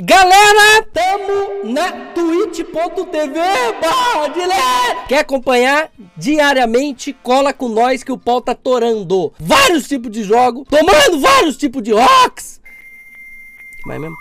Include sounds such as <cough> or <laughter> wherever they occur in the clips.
Galera, tamo na twitch.tv Quer acompanhar diariamente? Cola com nós que o pau tá torando. Vários tipos de jogo, tomando vários tipos de rocks. Mas mesmo.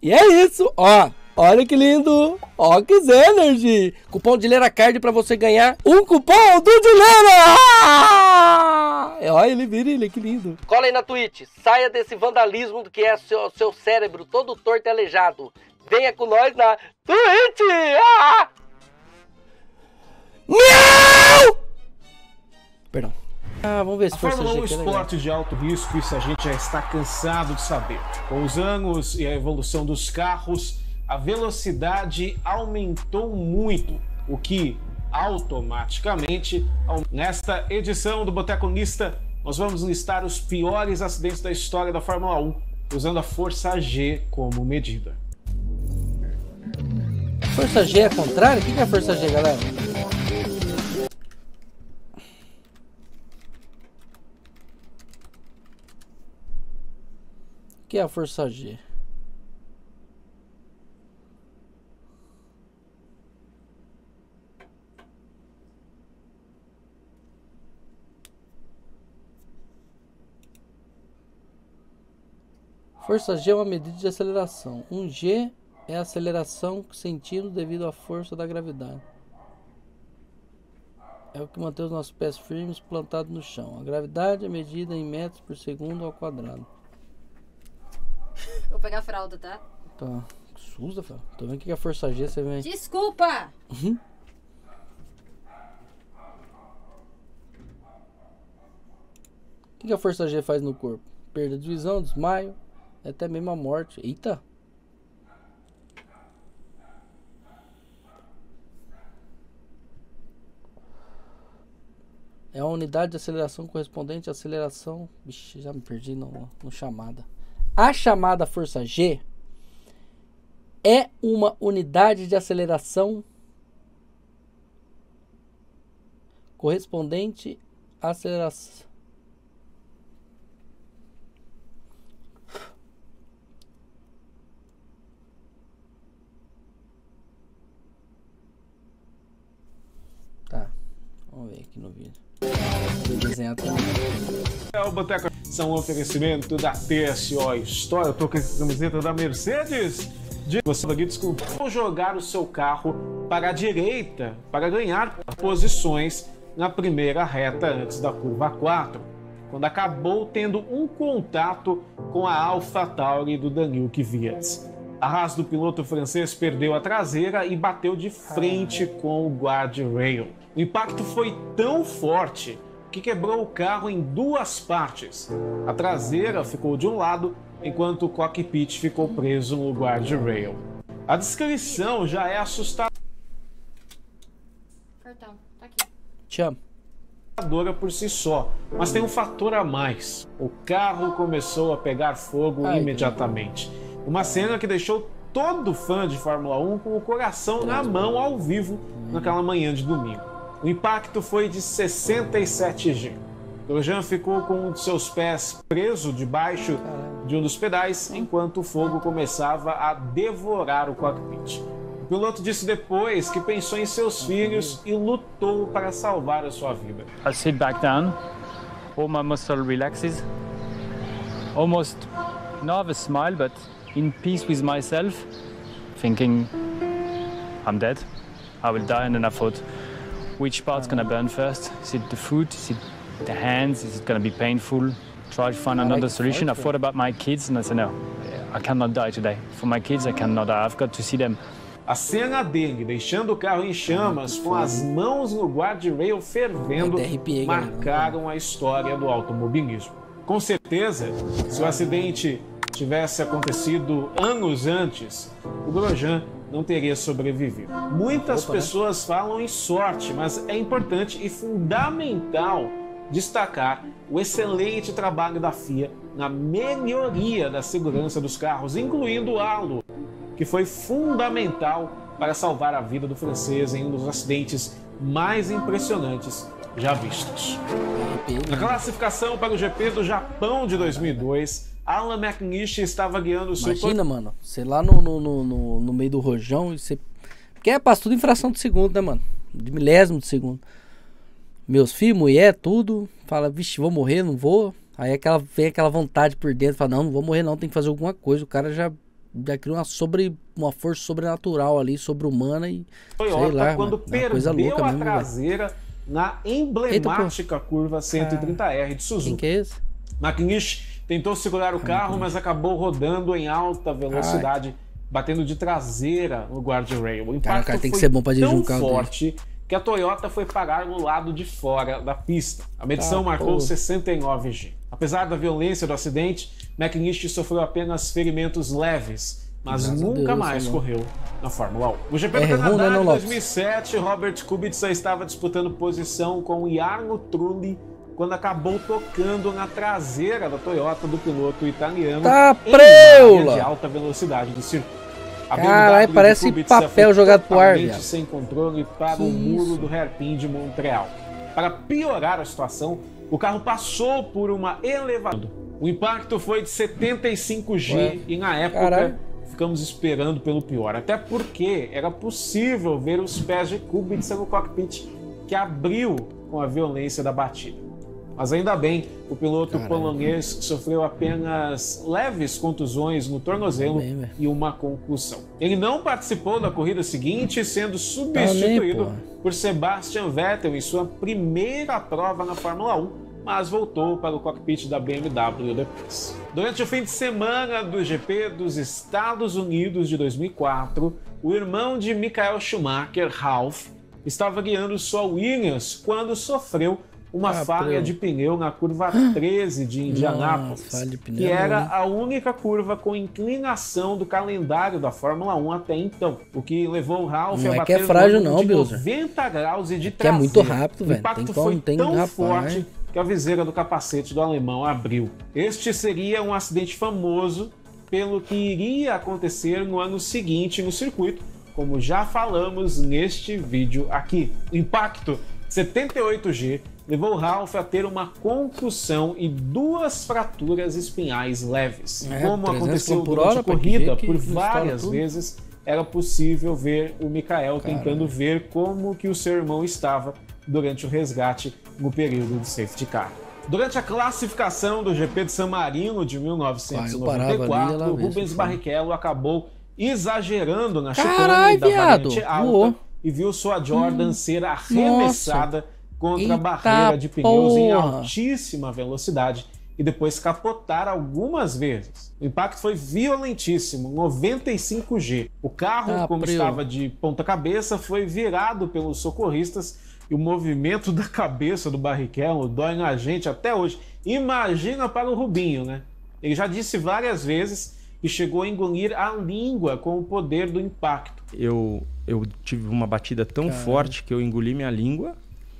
E é isso, ó Olha que lindo! Ox Energy! Cupom de Lera Card pra você ganhar um cupom do Dilera! Ah! Olha ele virilha, que lindo! Cola aí na Twitch, saia desse vandalismo do que é seu, seu cérebro todo torto e aleijado. Venha com nós na Twitch! Ah! Não! Perdão. Ah, vamos ver se a Fórmula 1 é um esporte de alto risco, isso a gente já está cansado de saber. Com os anos e a evolução dos carros, a velocidade aumentou muito, o que automaticamente, nesta edição do Boteconista, nós vamos listar os piores acidentes da história da Fórmula 1, usando a força G como medida. Força G é contrário? O que é força G, galera? O que é a força G? Força G é uma medida de aceleração. Um G é a aceleração sentindo devido à força da gravidade. É o que mantém os nossos pés firmes plantados no chão. A gravidade é medida em metros por segundo ao quadrado. Vou pegar a fralda, tá? Tá. Suza, Fel. Tô vendo que a força G você vem. Desculpa! Uhum. O que a força G faz no corpo? Perda de visão, desmaio, é até mesmo a morte. Eita! É a unidade de aceleração correspondente à aceleração. Vixe, já me perdi no, no chamada. A chamada força G é uma unidade de aceleração correspondente à aceleração Vamos ver aqui no vídeo. Também. É o Boteco são um oferecimento da TSO História. Eu tô com essa camiseta da Mercedes. De você aqui, desculpa. Vou jogar o seu carro para a direita para ganhar posições na primeira reta antes da curva 4, quando acabou tendo um contato com a Alpha Tauri do Daniel Kvyat. A Haas do piloto francês perdeu a traseira e bateu de frente com o guardrail. O impacto foi tão forte que quebrou o carro em duas partes. A traseira ficou de um lado, enquanto o cockpit ficou preso no guardrail. A descrição já é assustadora. Cartão, tá aqui. Chama por si só, mas tem um fator a mais. O carro começou a pegar fogo Ai, imediatamente. Uma cena que deixou todo fã de Fórmula 1 com o coração na mão ao vivo naquela manhã de domingo. O impacto foi de 67 G. Grosjean ficou com um de seus pés preso debaixo de um dos pedais enquanto o fogo começava a devorar o cockpit. O piloto disse depois que pensou em seus filhos e lutou para salvar a sua vida. I sit back down, all my muscle relaxes, almost not a smile, but in peace with myself, thinking I'm dead, I will die, and then I thought, which part's gonna burn first? Is it the foot? Is it the hands? Is it gonna be painful? Try to find another solution. I thought about my kids, and I said, no, I cannot die today. For my kids, I cannot die. I've got to see them. A cena dele deixando o carro em chamas, com as mãos no guardrail fervendo, marcaram a história do automobilismo. Com certeza, se o acidente tivesse acontecido anos antes, o Grosjean não teria sobrevivido. Muitas Opa, né? pessoas né? falam em sorte, mas é importante e fundamental destacar o excelente trabalho da FIA na melhoria da segurança dos carros, incluindo o halo, que foi fundamental para salvar a vida do francês em um dos acidentes mais impressionantes já vistos. Na classificação para o GP do Japão de 2002, Alan McNish estava guiando o seu Imagina, mano, sei lá no, no, no, no- meio do rojão e você. Porque é passa tudo em fração de segundo, né, mano? De milésimo de segundo. Meus filhos, mulher, tudo. Fala, vixe, vou morrer, não vou. Aí aquela, vem aquela vontade por dentro, fala, não, não vou morrer, não, tem que fazer alguma coisa. O cara já, já cria uma, sobre, uma força sobrenatural ali, sobre-humana e. Toyota sei lá, quando mano, é uma coisa perdeu louca a mesmo, velho. traseira na emblemática curva 130R de Quem Suzuki. que é esse? McNish tentou segurar o carro, mas acabou rodando em alta velocidade, batendo de traseira no guardrail. O impacto cara tem que foi ser bom pra dirigir tão um carro forte que a Toyota foi parar no lado de fora da pista. A medição Ah, marcou pô. 69G. Apesar da violência do acidente, McNish sofreu apenas ferimentos leves, mas Graças nunca Deus, mais irmão. correu na Fórmula 1. O GP do É Canadá né, de não, Lopes? 2007, Robert Kubica estava disputando posição com Jarno Trulli quando acabou tocando na traseira da Toyota do piloto italiano Tá preula! de alta velocidade do circuito. Caralho, parece papel jogado pro ar, viado. sem controle para Que o muro isso? do hairpin de Montreal. Para piorar a situação, o carro passou por uma elevadora. O impacto foi de 75G Ué, e na época caralho. ficamos esperando pelo pior. Até porque era possível ver os pés de Kubica no cockpit que abriu com a violência da batida. Mas ainda bem, o piloto Caralho. polonês sofreu apenas leves contusões no tornozelo Também, e uma concussão. Ele não participou da corrida seguinte, sendo Também, substituído porra. por Sebastian Vettel em sua primeira prova na Fórmula 1, mas voltou para o cockpit da BMW depois. Durante o fim de semana do GP dos Estados Unidos de 2004, o irmão de Michael Schumacher, Ralph, estava guiando sua Williams quando sofreu uma Ah, falha pô. de pneu na curva 13 de Indianápolis, falha de pneu que é era a única curva com inclinação do calendário da Fórmula 1 até então, o que levou o Ralph Não a é que é frágil não, de Bilzer. 90 graus e de que é muito rápido, O velho. impacto Tem foi tem tão rapaz. forte que a viseira do capacete do alemão abriu. Este seria um acidente famoso pelo que iria acontecer no ano seguinte no circuito, como já falamos neste vídeo aqui. O impacto 78G levou Ralph a ter uma concussão e duas fraturas espinhais leves. É, como 300 aconteceu por durante a corrida por várias vezes, era possível ver o Mikael tentando ver como que o seu irmão estava durante o resgate no período de safety car. Durante a classificação do GP de San Marino de Ah, eu parava ali, 1994, ela vê Rubens Barrichello acabou exagerando na chicane da variante alta voou. e viu sua Jordan ser arremessada contra a Eita barreira de pneus em porra. altíssima velocidade e depois capotar algumas vezes. O impacto foi violentíssimo, 95G. O carro, Ah, como preu. estava de ponta cabeça, foi virado pelos socorristas e o movimento <laughs> da cabeça do Barrichello dói na gente até hoje. Imagina para o Rubinho, né? Ele já disse várias vezes que chegou a engolir a língua com o poder do impacto. eu, eu tive uma batida tão forte que eu engoli minha língua.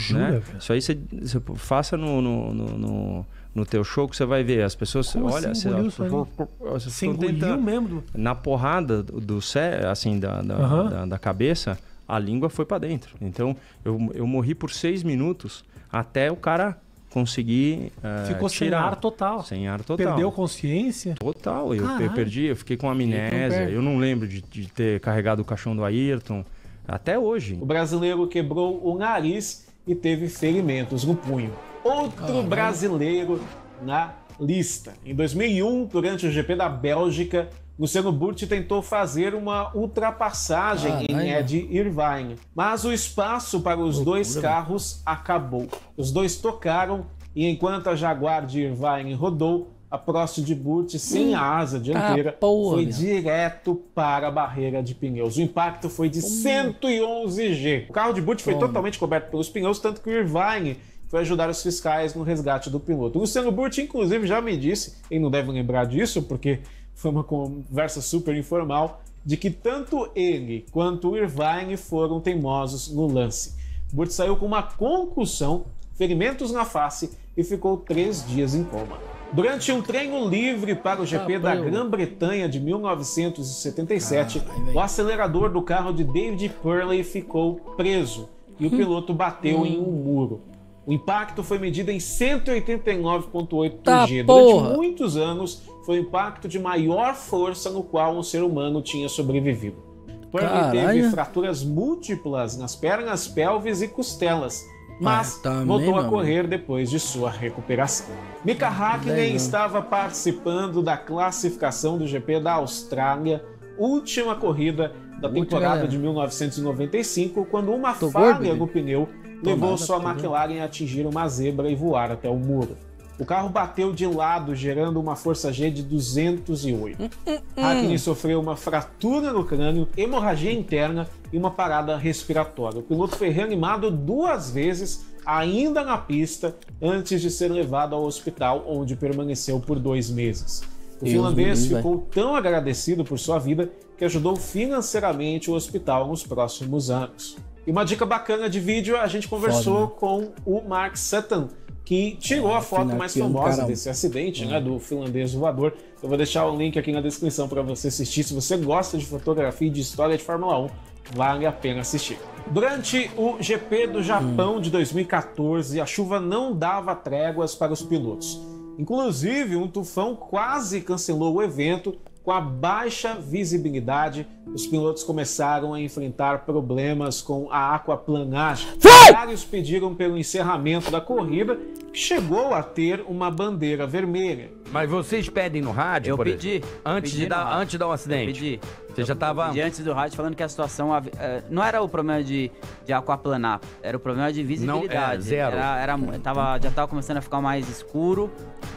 Jura, né? Isso aí você, você faça no, no, no, no, no teu show que você vai ver. As pessoas, Como olha, assim você, engoliu Você estão engoliu tentando- mesmo? do- na porrada do, do cé, assim, da, da, da, da cabeça, a língua foi pra dentro. Então, eu, eu morri por seis minutos até o cara conseguir eh, Ficou sem tirar. ar total. Sem ar total. Perdeu consciência. Total, eu, eu perdi, eu fiquei com amnésia, eu não lembro de, de ter carregado o caixão do Ayrton, até hoje. O brasileiro quebrou o nariz e teve ferimentos no punho. Outro brasileiro na lista. Em 2001, durante o GP da Bélgica, Luciano Burti tentou fazer uma ultrapassagem em Caralho. Ed Irvine, mas o espaço para os dois carros acabou. Os dois tocaram e enquanto a Jaguar de Irvine rodou, a Prost de Burti sem a asa dianteira porra, foi direto para a barreira de pneus. O impacto foi de 111G. O carro de Butch foi Toma. totalmente coberto pelos pneus, tanto que o Irvine foi ajudar os fiscais no resgate do piloto. O Luciano Burti, inclusive, já me disse, e não deve lembrar disso, porque foi uma conversa super informal, de que tanto ele quanto o Irvine foram teimosos no lance. Burt saiu com uma concussão, ferimentos na face e ficou três dias em coma. Durante um treino livre para o GP Ah, da. Grã-Bretanha de 1977, Caralho, velho. o acelerador do carro de David Purley ficou preso e o piloto bateu em um muro. O impacto foi medido em 189,8 Tá, G. porra. Durante muitos anos, foi o impacto de maior força no qual um ser humano tinha sobrevivido. Perry Caralho. teve fraturas múltiplas nas pernas, pelvis e costelas, mas voltou a correr depois de sua recuperação. Mika Hakkinen estava participando da classificação do GP da Austrália, última corrida da Última, temporada galera. de 1995, quando uma Tô falha gordo, no pneu levou nada, sua. McLaren a atingir uma zebra e voar até o muro. O carro bateu de lado, gerando uma força G de 208. Hum, Hakkinen sofreu uma fratura no crânio, hemorragia interna e uma parada respiratória. O piloto foi reanimado duas vezes, ainda na pista, antes de ser levado ao hospital, onde permaneceu por dois meses. O Deus finlandês livre, ficou tão agradecido por sua vida que ajudou financeiramente o hospital nos próximos anos. E uma dica bacana de vídeo, a gente conversou com o Mark Sutton, que tirou a foto mais famosa caramba. desse acidente, né, do finlandês voador. Eu vou deixar o link aqui na descrição para você assistir. Se você gosta de fotografia e de história de Fórmula 1, vale a pena assistir. Durante o GP do Japão de 2014, a chuva não dava tréguas para os pilotos. Inclusive, um tufão quase cancelou o evento. Com a baixa visibilidade, os pilotos começaram a enfrentar problemas com a aquaplanagem. Vários pediram pelo encerramento da corrida, chegou a ter uma bandeira vermelha. Mas vocês pedem no rádio, Eu por pedi. exemplo? Antes pedi de dar, rádio. antes de dar um acidente. Pedi. Você já tava. Pedi antes do rádio falando que a situação eh, não era o problema de, de aquaplanar, era o problema de visibilidade. é, zero. Era, era, tava, já tava começando a ficar mais escuro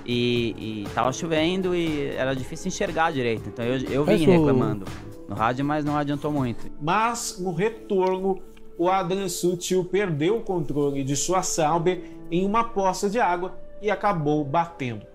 e, e tava chovendo e era difícil enxergar direito. Então eu, eu vim Mas o- reclamando no rádio, mas não adiantou muito. Mas no retorno, o Adrian Sutil perdeu o controle de sua Sauber em uma poça de água e acabou batendo.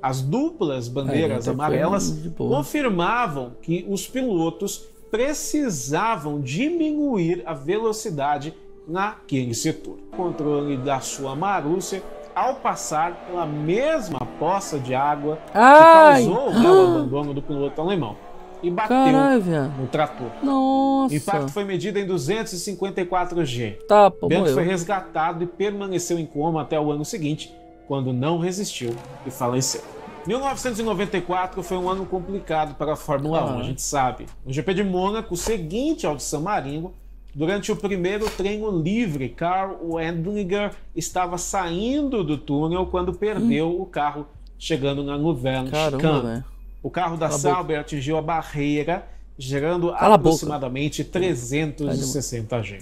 As duplas bandeiras Aí, amarelas confirmavam que os pilotos precisavam diminuir a velocidade naquele setor. O controle da sua Marúcia ao passar pela mesma poça de água Ai! que causou o <gasps> abandono do piloto alemão e bateu Caralho, no trator. Nossa. O impacto foi medido em 254 G. Tá, pô, Bento foi morreu. resgatado e permaneceu em coma até o ano seguinte, quando não resistiu e faleceu. 1994 foi um ano complicado para a Fórmula 1, a gente sabe. No GP de Mônaco, seguinte ao de San Marino, durante o primeiro treino livre, Carl Wendlinger estava saindo do túnel quando perdeu o carro chegando na Nouvelle Caramba. O carro da Cala. Sauber atingiu a barreira, gerando Cala aproximadamente 360 G.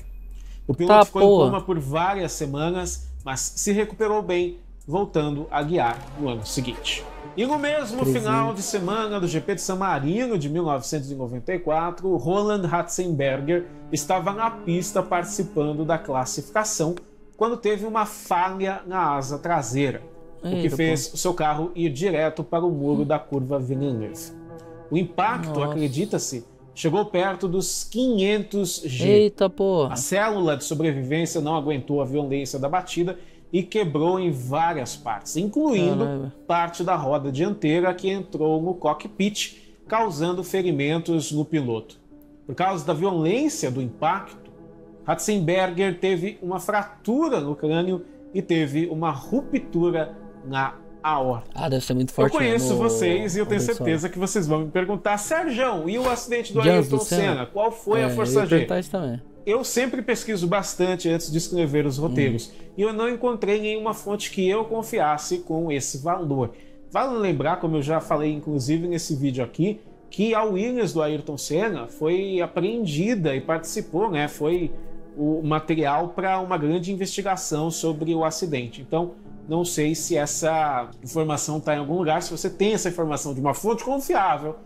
O piloto Tá, ficou em porra. coma por várias semanas, mas se recuperou bem, voltando a guiar no ano seguinte. E no mesmo final de semana do GP de San Marino de 1994, o Roland Ratzenberger estava na pista participando da classificação quando teve uma falha na asa traseira, o que fez o seu carro ir direto para o muro da curva Villeneuve. O impacto, acredita-se, chegou perto dos 500 G. Eita, porra. A célula de sobrevivência não aguentou a violência da batida e quebrou em várias partes, incluindo Caralho. parte da roda dianteira que entrou no cockpit, causando ferimentos no piloto. Por causa da violência do impacto, Ratzenberger teve uma fratura no crânio e teve uma ruptura na aorta. Ah, deve ser muito Eu forte. conheço mesmo, vocês e eu tenho certeza que vocês vão me perguntar, Sérgio, e o acidente do Ayrton Senna? Senna? Qual foi É, a eu força ia G? isso também. Eu sempre pesquiso bastante antes de escrever os roteiros e eu não encontrei nenhuma fonte que eu confiasse com esse valor. Vale lembrar, como eu já falei inclusive nesse vídeo aqui, que a Williams do Ayrton Senna foi apreendida e participou, né? Foi o material para uma grande investigação sobre o acidente. Então, não sei se essa informação está em algum lugar. Se você tem essa informação de uma fonte confiável,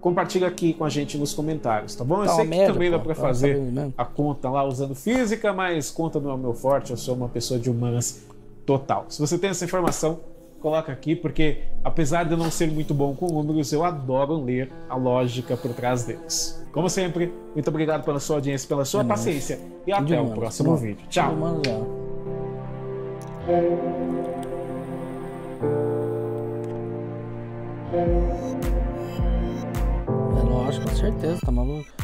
compartilha aqui com a gente nos comentários, tá bom? Eu Tá sei uma que merda, também dá pô, para tá fazer a conta lá usando física, mas conta não é o meu forte, eu sou uma pessoa de humanas total. Se você tem essa informação, coloca aqui, porque apesar de eu não ser muito bom com números, eu adoro ler a lógica por trás deles. Como sempre, muito obrigado pela sua audiência, pela sua É nóis. paciência e até o próximo vídeo. Tchau! É lógico, com certeza, tá maluco?